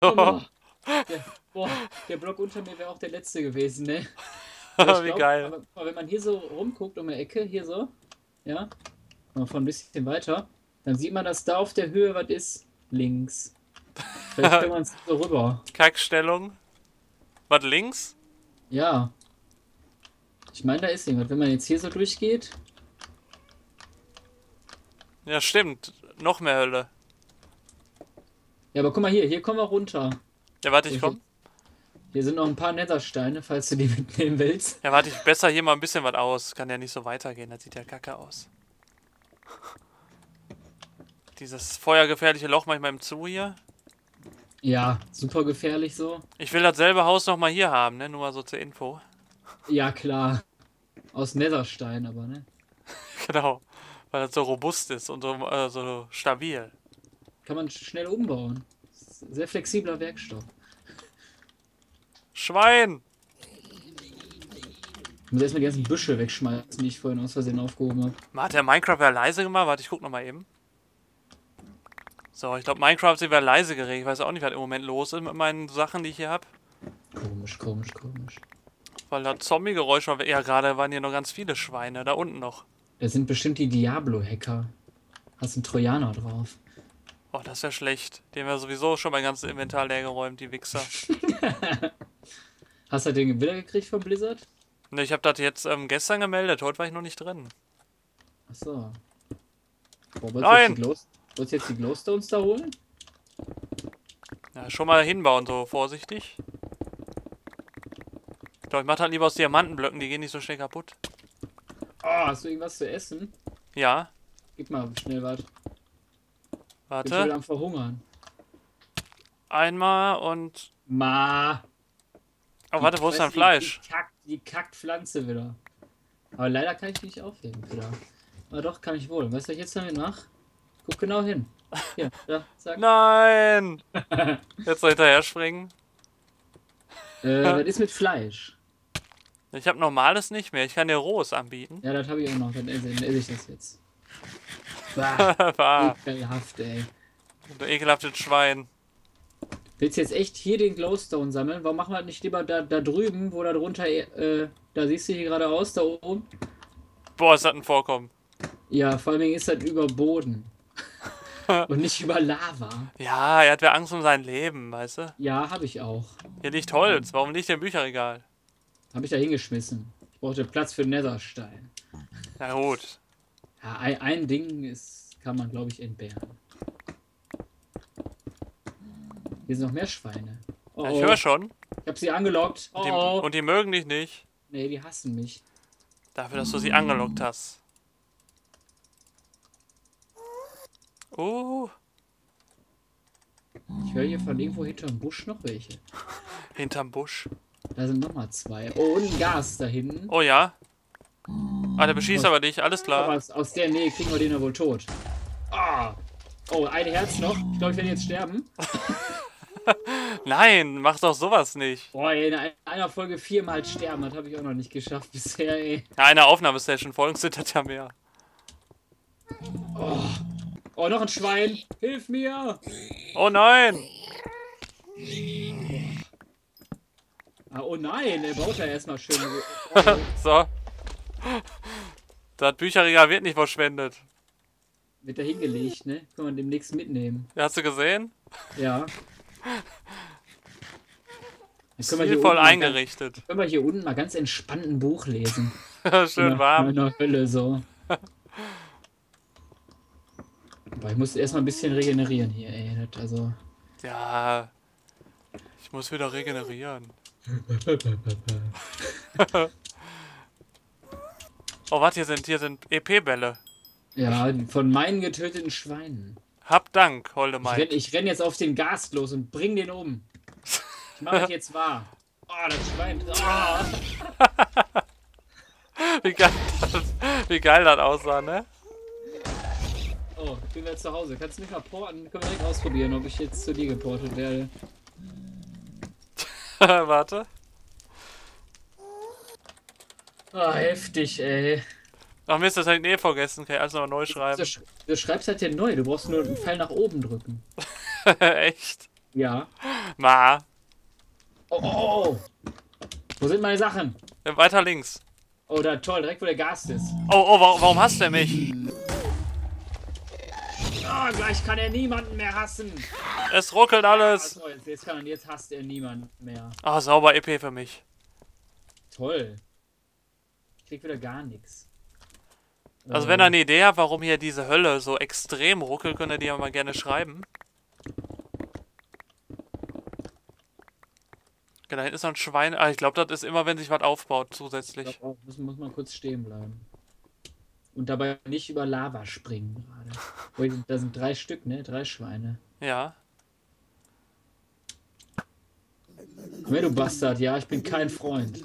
Oh, der, boah, der Block unter mir wäre auch der letzte gewesen, ne? Aber Wie glaub, geil. Aber, aber wenn man hier so rumguckt um die Ecke, hier so, ja, mal von ein bisschen weiter, dann sieht man, dass da auf der Höhe was ist. Links. Vielleicht können wir uns so rüber. Kackstellung. Was links? Ja. Ich meine, da ist irgendwas. Wenn man jetzt hier so durchgeht. Ja, stimmt. Noch mehr Hölle. Ja, aber guck mal hier, hier kommen wir runter. Ja, warte, ich komm. Hier sind noch ein paar Nethersteine, falls du die mitnehmen willst. Ja, warte, ich besser hier mal ein bisschen was aus. Kann ja nicht so weitergehen. Das sieht ja kacke aus. Dieses feuergefährliche Loch manchmal im Zoo hier. Ja, super gefährlich so. Ich will dasselbe Haus noch mal hier haben, ne? Nur mal so zur Info. Ja, klar. Aus Netherstein aber, ne? Genau. Weil das so robust ist und so, äh, so stabil. Kann man schnell umbauen. Sehr flexibler Werkstoff. Schwein! Ich muss erstmal die ganzen Büsche wegschmeißen, die ich vorhin aus Versehen aufgehoben habe. Hat der Minecraft ja leise gemacht? Warte, ich guck noch mal eben. So, ich glaube, Minecraft wird leise geregelt. Ich weiß auch nicht, was im Moment los ist mit meinen Sachen, die ich hier habe. Komisch, komisch, komisch. Weil das Zombie-Geräusch war. Ja, gerade waren hier noch ganz viele Schweine. Da unten noch. Das sind bestimmt die Diablo-Hacker. Hast einen Trojaner drauf. Oh, das ist ja schlecht. Die haben ja sowieso schon mein ganzes Inventar leer geräumt, die Wichser. Hast du den wieder gekriegt von Blizzard? Ne, ich habe das jetzt ähm, gestern gemeldet. Heute war ich noch nicht drin. Achso. Boah, wolltest Nein! Du jetzt wolltest du jetzt die Glowstones da holen? Ja, schon mal hinbauen, so vorsichtig. Ich glaube, ich mach halt lieber aus Diamantenblöcken, die gehen nicht so schnell kaputt. Oh, hast du irgendwas zu essen? Ja, Gib mal schnell was. Ich bin warte. am Verhungern. Einmal und. Ma. Oh, warte, wo ist dein Fleisch? Die kackt, die kackt Pflanze wieder. Aber leider kann ich die nicht aufheben wieder. Aber doch, kann ich wohl. Weißt du, was ich jetzt damit mache? Guck genau hin. Hier, da, zack. Nein! Jetzt soll hinterher springen. Äh, was ist mit Fleisch? Ich habe normales nicht mehr. Ich kann dir rohes anbieten. Ja, das habe ich auch noch. Dann esse, dann esse ich das jetzt. Bah, Ah, ekelhaft, ey. du ekelhaftes Schwein. Willst du jetzt echt hier den Glowstone sammeln? Warum machen wir das nicht lieber da, da drüben, wo da drunter, äh, da siehst du hier gerade aus, da oben? Boah, ist das ein Vorkommen. Ja, vor allem ist das über Boden. Und nicht über Lava. Ja, er hat ja Angst um sein Leben, weißt du? Ja, habe ich auch. Hier liegt Holz. Warum liegt hier ein Bücherregal? Habe ich da hingeschmissen. Ich brauchte Platz für Netherstein. Na gut. Ja, ein, ein Ding ist, kann man, glaube ich, entbehren. Hier sind noch mehr Schweine. Oh, Ja, ich oh. höre schon. Ich habe sie angelockt. Oh, Und die, oh. und die mögen dich nicht. Nee, die hassen mich. Dafür, dass du sie angelockt hast. Uh, Ich höre hier von irgendwo hinterm Busch noch welche. hinterm Busch. Da sind nochmal zwei. Oh, und ein Gas da hinten. Oh ja. Ah, der beschießt aber dich. Alles Aber klar. aus, aus der Nähe kriegen wir den ja wohl tot. Ah. Oh, ein Herz noch. Ich glaube, ich werde jetzt sterben. Nein, mach doch sowas nicht. Boah, ey, in ein- einer Folge viermal sterben, das habe ich auch noch nicht geschafft bisher, ey. Ja, eine Aufnahmesession. Folgen sind das ja mehr. Oh, noch ein Schwein. Hilf mir. Oh nein. Ah, oh nein, der baut ja erstmal schön. Oh, So. Das Bücherregal wird nicht verschwendet. wird da hingelegt, ne? Können wir demnächst mitnehmen. Ja, Hast du gesehen? Ja. Stilvoll unten mal ganz, eingerichtet. können wir hier unten mal ganz entspannt ein Buch lesen. Schön In warm. der Hölle so. Aber ich muss erstmal ein bisschen regenerieren hier, ey. Also. Ja. Ich muss wieder regenerieren. Oh, warte, hier sind, hier sind EP-Bälle. Ja, von meinen getöteten Schweinen. Hab Dank, Ich Holdemai. renn, ich renn jetzt auf den Gast los und bring den um. Ich mach das jetzt wahr. Oh, das Schwein. Oh. Wie geil, das, wie geil das aussah, ne? oh, ich bin wieder zu Hause. Kannst du mich mal porten? Können wir direkt ausprobieren, ob ich jetzt zu dir geportet werde. warte. Ah, heftig, ey. Ach Mist, das hab ich eh vergessen. Kann ich alles nochmal neu schreiben. Du, sch du schreibst halt ja neu. Du brauchst nur einen Pfeil nach oben drücken. Echt? Ja. Ma. Oh, oh, oh. Wo sind meine Sachen? Weiter links. Oh, da toll, direkt wo der Gast ist. Oh, oh, warum, warum hasst er mich? Ah, gleich kann er niemanden mehr hassen. Es ruckelt alles. Also, jetzt, kann er, jetzt hasst er niemanden mehr. Ah, sauber EP für mich. Toll. Krieg wieder gar nichts. Also wenn er eine Idee hat, warum hier diese Hölle so extrem ruckelt, könnt ihr die ja mal gerne schreiben. Okay, da hinten ist noch ein Schwein. Ah, ich glaube, das ist immer, wenn sich was aufbaut zusätzlich. Ich auch, muss, muss man kurz stehen bleiben. Und dabei nicht über Lava springen gerade. Da sind drei Stück, ne? Drei Schweine. Ja. Komm her, du Bastard. Ja, ich bin kein Freund.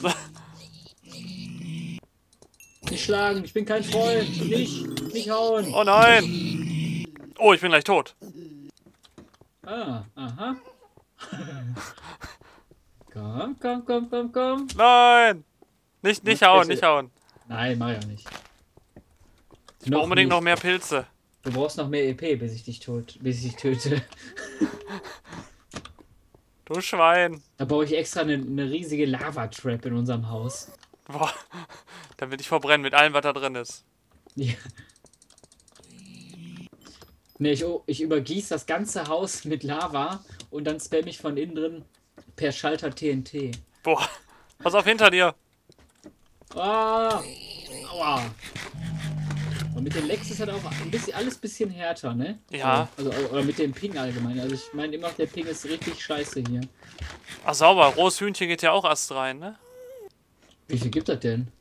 Nicht schlagen, ich bin kein Freund. Nicht, nicht hauen. Oh nein! Oh, ich bin gleich tot. Ah, aha. komm, komm, komm, komm, komm. Nein! Nicht, nicht Was hauen, nicht hauen. Nein, mach ja nicht. Ich brauche unbedingt noch mehr Pilze. Du brauchst noch mehr EP, bis ich dich tot, bis ich dich töte. Du Schwein. Da baue ich extra eine, eine riesige Lava-Trap in unserem Haus. Boah. Dann will ich verbrennen mit allem, was da drin ist. Ja. Ne, ich, oh, ich übergieße das ganze Haus mit Lava und dann spam ich von innen drin per Schalter TNT. Boah. Pass auf hinter dir. Ah! Aua! Und mit den Lex ist halt auch ein bisschen, alles ein bisschen härter, ne? Ja. Also, oder mit dem Ping allgemein. Also ich meine immer, der Ping ist richtig scheiße hier. Ach sauber, rohes Hühnchen geht ja auch erst rein, ne? Wie viel gibt das denn?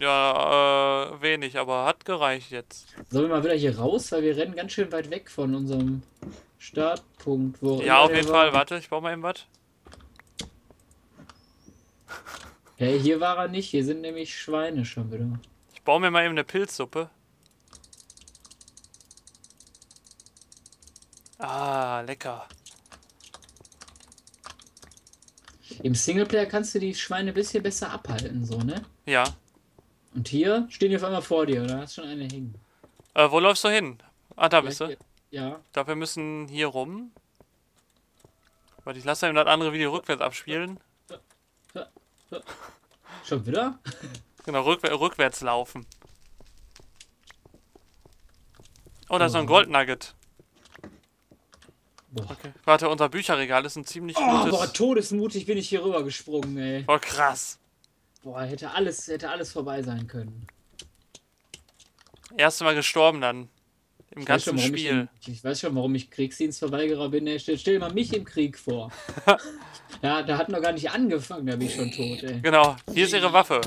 Ja, äh, wenig, aber hat gereicht jetzt. Sollen wir mal wieder hier raus, weil wir rennen ganz schön weit weg von unserem Startpunkt. Wo Ja, auf jeden war. Fall. Warte, ich baue mal eben was. Hey, hier war er nicht. Hier sind nämlich Schweine schon wieder. Ich baue mir mal eben eine Pilzsuppe. Ah, lecker. Im Singleplayer kannst du die Schweine ein bisschen besser abhalten, so, ne? Ja. Und hier stehen die auf einmal vor dir, oder? Hast schon eine hängen. Äh, wo läufst du hin? Ah, da bist du. Ja. Ich glaube, wir müssen hier rum. Warte, ich lasse eben das andere Video rückwärts abspielen. Schon wieder? Genau, rückwär rückwärts laufen. Oh, da ist noch ein Goldnugget. Boah. Okay. Warte, unser Bücherregal ist ein ziemlich Oh, gutes. boah, todesmutig bin ich hier rüber gesprungen, ey. Boah, krass. Boah, hätte alles, hätte alles vorbei sein können. Erste Mal gestorben dann. Im Ich ganzen schon, Spiel. Ich, ich weiß schon, warum ich Kriegsdienstverweigerer bin. Ey. Stell, stell dir mal mich im Krieg vor. ja, da hat noch gar nicht angefangen, da bin ich schon tot, ey. Genau, hier ist ihre Waffe.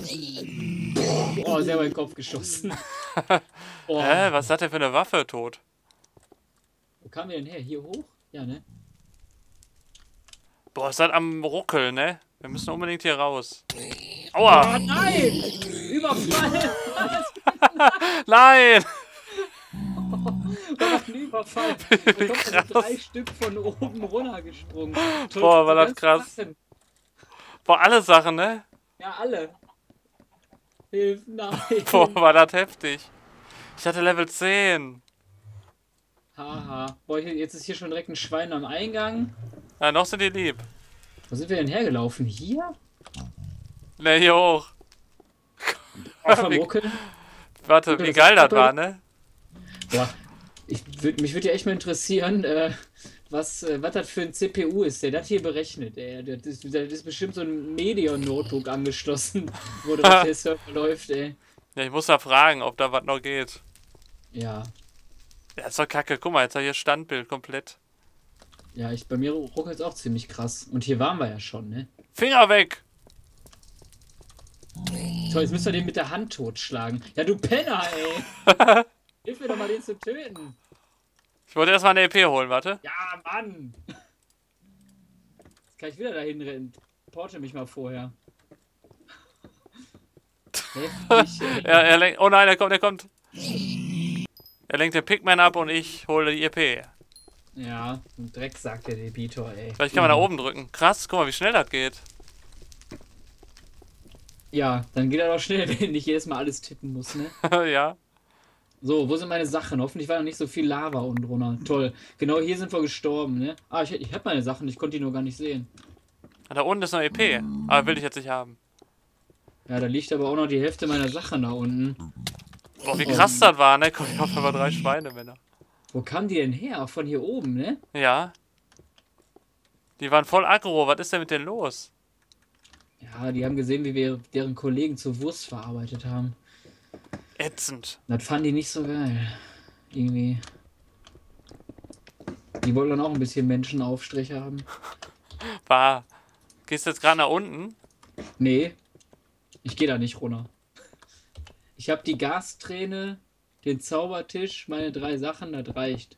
Oh, selber in den Kopf geschossen. Oh, Hä, was hat der für eine Waffe tot? wo kam der denn her? Hier hoch? Ja, ne? Boah, ist das am Ruckeln, ne? Wir müssen unbedingt hier raus. Oh Aua! nein! Überfall! Nein! War ein Überfall. Da kommt krass. drei Stück von oben runtergesprungen. Boah, war das krass. Sachen. Boah, alle Sachen, ne? Ja, alle. Hilf, nein. Boah, war das heftig. Ich hatte Level 10. Haha. Boah, hier, jetzt ist hier schon direkt ein Schwein am Eingang. Ja, noch sind die lieb. Wo sind wir denn hergelaufen? Hier? Ne, hier hoch. Auf? Warte, wie geil das war, ne? Boah, ich würd, mich würde ja echt mal interessieren, äh, was, äh, was das für ein CPU ist, der das hier berechnet. Ey. Das, ist, das ist bestimmt so ein Medion-Notebook angeschlossen, wo das der Server läuft, ey. Ja, ich muss da fragen, ob da was noch geht. Ja. Ja, ist doch kacke. Guck mal, jetzt hat hier Standbild komplett. Ja, ich, bei mir ruckelt es auch ziemlich krass. Und hier waren wir ja schon, ne? Finger weg! So, jetzt müssen wir den mit der Hand totschlagen. Ja, du Penner, ey! Hilf mir doch mal, den zu töten. Ich wollte erstmal eine EP holen, warte. Ja, Mann! Jetzt kann ich wieder dahin rennen. Porte mich mal vorher. Heftig, ey. Er, er lenkt. Oh nein, er kommt, er kommt. Er lenkt den Pigman ab und ich hole die EP. Ja, ein Drecksack der Debitor, ey. Vielleicht kann man da oben drücken. Krass, guck mal, wie schnell das geht. Ja, dann geht er doch schnell, wenn ich jedes Mal alles tippen muss, ne? ja. So, wo sind meine Sachen? Hoffentlich war da nicht so viel Lava unten drunter. Toll. Genau hier sind wir gestorben, ne? Ah, ich, ich hab meine Sachen, ich konnte die nur gar nicht sehen. Da unten ist noch EP, aber will ich jetzt nicht haben. Ja, da liegt aber auch noch die Hälfte meiner Sachen da unten. Boah, wie krass das war, ne? Komm, ich hoffe, aber drei Schweine, Männer. Wo kamen die denn her? Von hier oben, ne? Ja. Die waren voll aggro, was ist denn mit denen los? Ja, die haben gesehen, wie wir deren Kollegen zur Wurst verarbeitet haben. Ätzend. Das fanden die nicht so geil. Irgendwie. Die wollten dann auch ein bisschen Menschenaufstrich haben. War. Gehst du jetzt gerade nach unten? Nee, ich gehe da nicht runter. Ich habe die Gasträne, den Zaubertisch, meine drei Sachen, das reicht.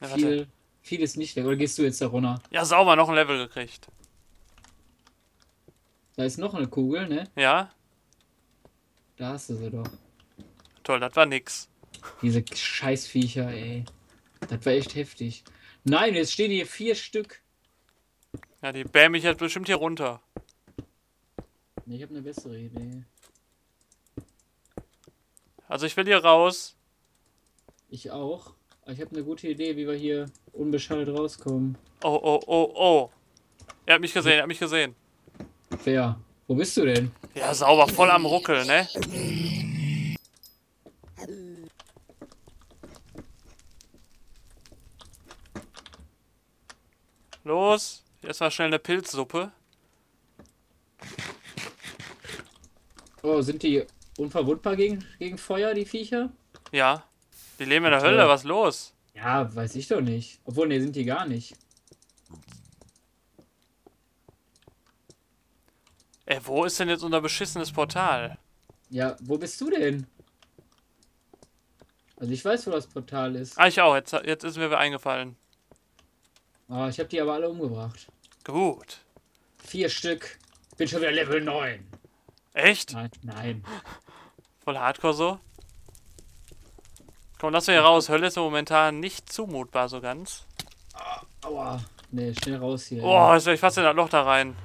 Ja. Viel, viel ist nicht weg. Oder gehst du jetzt da runter? ja sauber, noch ein Level gekriegt. Da ist noch eine Kugel, ne? Ja? Da hast du sie doch. Toll, das war nix. Diese Scheißviecher, ey. Das war echt heftig. Nein, jetzt stehen hier vier Stück. Ja, die bäm ich jetzt bestimmt hier runter. Ich habe eine bessere Idee. Also ich will hier raus. Ich auch. Ich habe eine gute Idee, wie wir hier unbeschadet rauskommen. Oh, oh, oh, oh. Er hat mich gesehen, er hat mich gesehen. Wer? Wo bist du denn? Ja, sauber, voll am Ruckel, ne? Los, erstmal schnell eine Pilzsuppe. Oh, sind die unverwundbar gegen, gegen Feuer, die Viecher? Ja. Die leben in der Toll. Hölle, was los? Ja, weiß ich doch nicht. Obwohl, ne, sind die gar nicht. Ey, wo ist denn jetzt unser beschissenes Portal? Ja, wo bist du denn? Also ich weiß, wo das Portal ist. Ah, ich auch, jetzt, jetzt ist mir wieder eingefallen. Ah, ich habe die aber alle umgebracht. Gut. Vier Stück. Bin schon wieder Level 9. Echt? Nein, nein. Voll hardcore so? Komm, lass wir hier raus. Hölle ist momentan nicht zumutbar so ganz. Aua. Ne, schnell raus hier. Oh, ist ich fast in das Loch da rein.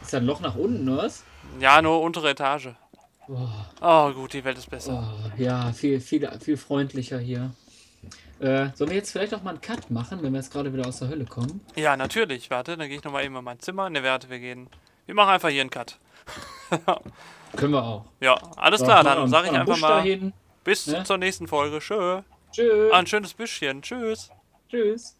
Ist da ein Loch nach unten, oder was? Ja, nur untere Etage. Oh, Oh, gut, die Welt ist besser. oh, ja, viel, viel, viel freundlicher hier. Äh, sollen wir jetzt vielleicht auch mal einen Cut machen, wenn wir jetzt gerade wieder aus der Hölle kommen? Ja, natürlich. Warte, dann gehe ich nochmal eben in mein Zimmer. Ne, warte, wir gehen. Wir machen einfach hier einen Cut. Können wir auch. Ja, alles klar, dann sage ich einfach mal Dahin. bis ne? zur nächsten Folge. Tschö. Tschüss. Ah, ein schönes Büschchen. Tschüss. Tschüss.